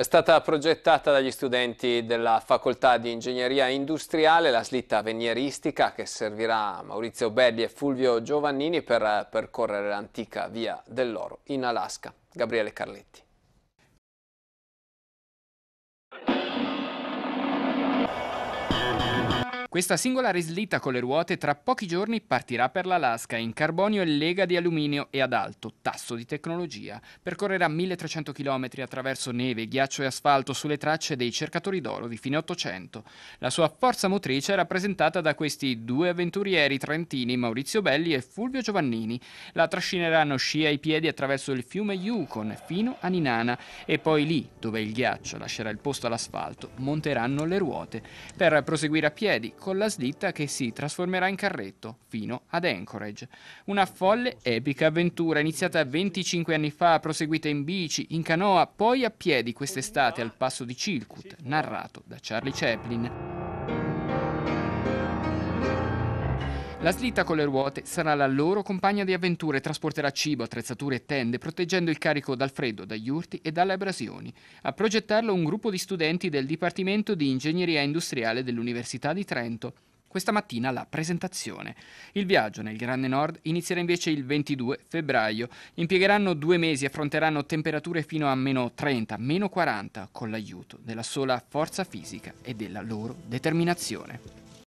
È stata progettata dagli studenti della Facoltà di Ingegneria Industriale la slitta avveniristica che servirà a Maurizio Belli e Fulvio Giovannini per percorrere l'antica via dell'oro in Alaska. Gabriele Carletti. Questa singolare slitta con le ruote tra pochi giorni partirà per l'Alaska in carbonio e lega di alluminio e ad alto tasso di tecnologia. Percorrerà 1300 km attraverso neve, ghiaccio e asfalto sulle tracce dei cercatori d'oro di fine 800. La sua forza motrice è rappresentata da questi due avventurieri trentini, Maurizio Belli e Fulvio Giovannini. La trascineranno sci ai piedi attraverso il fiume Yukon fino a Ninana e poi lì, dove il ghiaccio lascerà il posto all'asfalto, monteranno le ruote per proseguire a piedi con la slitta che si trasformerà in carretto fino ad Anchorage. Una folle, epica avventura iniziata 25 anni fa, proseguita in bici, in canoa, poi a piedi quest'estate al passo di Chilcut, narrato da Charlie Chaplin. La slitta con le ruote sarà la loro compagna di avventure, trasporterà cibo, attrezzature e tende, proteggendo il carico dal freddo, dagli urti e dalle abrasioni. A progettarlo un gruppo di studenti del Dipartimento di Ingegneria Industriale dell'Università di Trento. Questa mattina la presentazione. Il viaggio nel Grande Nord inizierà invece il 22 febbraio. Impiegheranno due mesi e affronteranno temperature fino a meno 30, meno 40, con l'aiuto della sola forza fisica e della loro determinazione.